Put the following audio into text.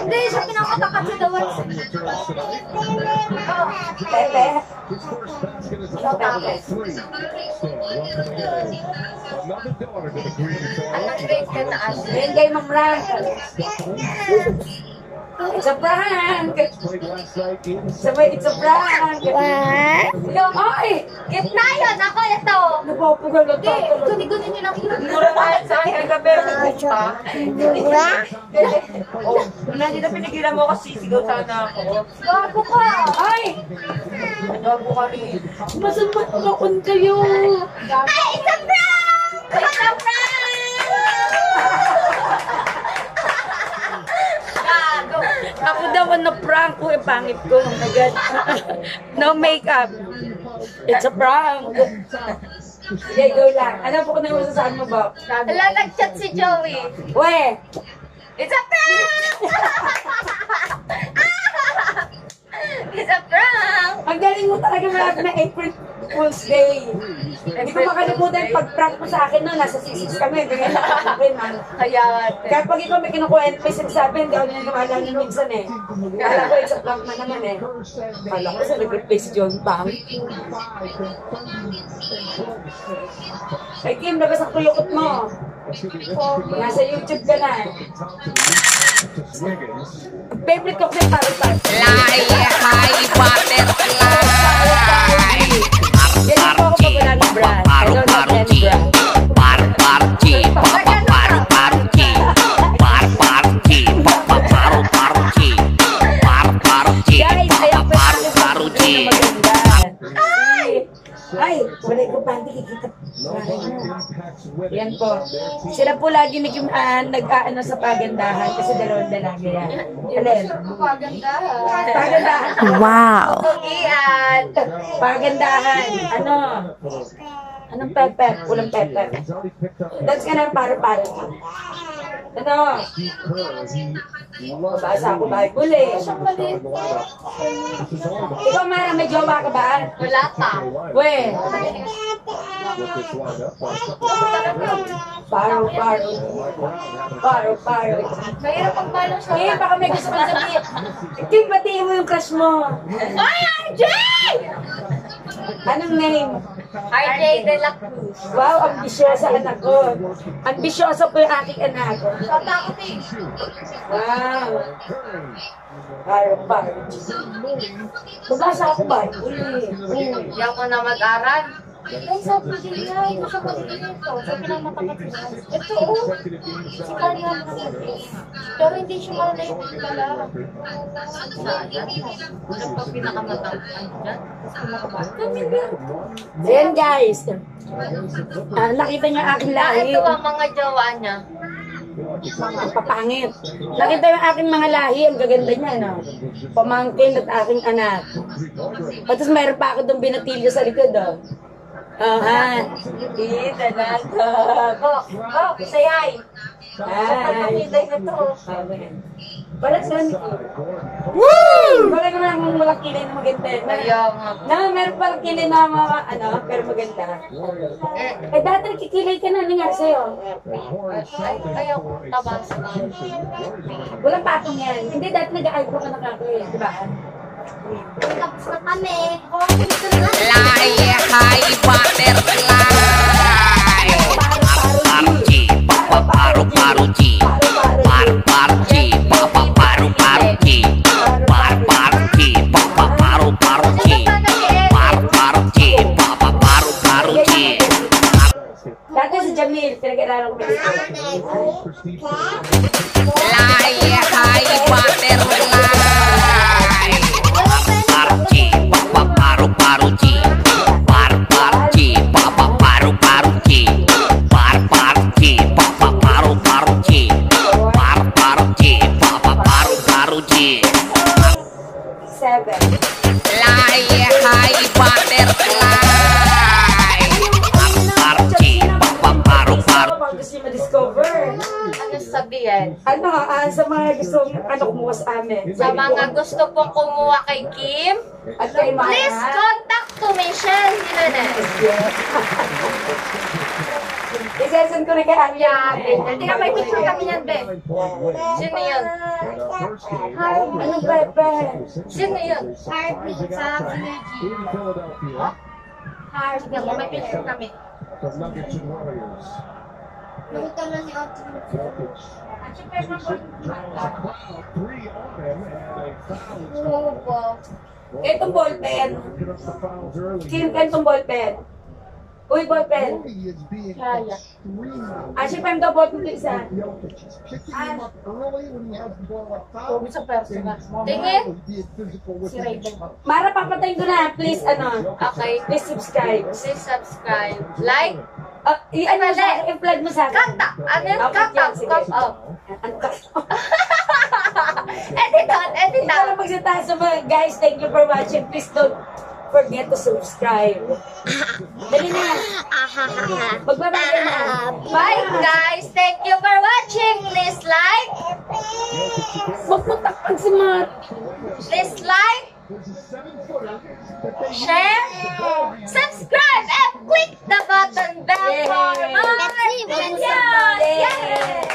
Hindi, siya pinakatakat sa dawan. Pepe? Ikaw tapos. Anong grade ka na, Ashley? Ngayon kayo mag-prank. It's a prank! Sabay, it's a prank! What? Yung, ay! Gitna yun! Ako ito! Napapagal na Hindi, tayo. guni-guni niyo lang yun. Mura tayo sa akin gabi. Pa. Dura? Oh, nung dito pinigilan mo kasi sigaw sana ako. Gago ka! Ay! Gago ka rin. Masama nakakon kayo. Ay, it's a prank! It's a prank! Ako daw ang na-prank ko, eh, pangit ko. Oh my God. no makeup. It's a prank. Sige, go lang. Ano po kung masasabi mo ba? Wala, nag-chat si Joey. We! It's a prank! it's a prank! Ang galing mo talaga malapit na April Fool's Day. Hindi ko makalimutan pag-prank mo sa akin noon. Nasa sisis kami. Ganyan na akin. Kaya, Kaya pag ikaw may kinukuha may sinasabi, hindi ako naniniwala nun minsan eh. Kala ko it's a prank na naman eh. Kala ko sa nag-replace John Pang. Ay Kim, labas ang kulukot mo. Nasa YouTube ka na. Favorite ko kasi parang parang. Fly high butterfly. Ay, wala ko pa, hindi kikita. Yan po. Sila po lagi nag, uh, nag-aano sa pagandahan kasi dalawang lalaki yan. Alin? Paganda. Pagandahan. Wow. Pagandahan. Ano? Anong pepper? Ulang pepper. Dance ka ng paro-paro. Ano? Basa ako Bible eh. Siyang maliit. Ikaw, Mara, may jowa ka ba? Wala pa. We. Paro, paro. Paro, paro. Mahirap ang siya. Eh, baka may gusto kang sabihin. Kim, batiin mo yung crush mo. Ay, RJ! Anong name? RJ de la Cruz. Wow, ambisyosa anak ko. Ambisyosa po yung aking anak. Shota ako, Pig. Wow. Paro, paro. Magbasa ako ba? Hindi ako na mag-aral. Ay, sabi din niya, ito siya pagiging ito. Niya. Oh. Si Kanya Pero hindi siya malay pala. Ano pa pinakamatangkan dyan? Ayan guys. Ah, nakita niyo aking Ah, lahi. ito ang mga jowa niya. Ang papangit. Nakita yung aking mga lahi. Ang gaganda niya, no? Pamangkin at aking anak. At tapos mayroon pa ako doon binatilyo sa likod, oh. Oh, ha? Kita na to. Oh, oh, say hi. Hi. Na. Balat sila ni Woo! Wala naman akong walang kilay na maganda. Kaya nga. Na, meron palang kilay na mga, ano, pero maganda. Eh, dati nakikilay ka na, nangyari sa'yo. Ay, kaya ko tabas. Walang patong yan. Hindi, dati nag-eyebrow ka na kako eh, di ba? Tapos na kami. Laye, hay, butter, laye. Parparchi, papaparuparuchi. Parparchi, papaparuparuchi. Parparchi, papaparuparuchi. Parparchi, papaparuparuchi. Aku sejamil, kira-kira aku. Ano, ah, sa mga gusto, ano, kumuha sa amin. Sa mga gusto pong kumuha kay Kim, At kay Mara. please contact to Michelle Jimenez. Isesend ko na kay Ate. Yeah, Hindi nga may picture kami yan, be. Sino yun? Ano, Pepe? Sino yun? Harvey sa Synergy. Harvey, may picture kami. Nakita na ni Ate. Oo po. Itong ballpen. Ka itong ballpen? Uy, ballpen. Kaya. Ah, si Pem daw ballpen ko isa. Huwag sa personal. Tingin. Si Raven. Mara, papatayin ko na. Please, ano. Okay. Please subscribe. Please subscribe. Like. Uh, i-ano mo sa akin, i-plug mo sa akin. Kanta. Ano yun? Kanta. up. Ang cut. Edit out. Edit out. lang magsalita sa mga guys. Thank you for watching. Please don't forget to subscribe. Dali na. Magbabay na. Bye guys. Thank you for watching. Please like. Huwag mo takpan si Matt. Please like share, subscribe, and click the button bell for more videos! Yay!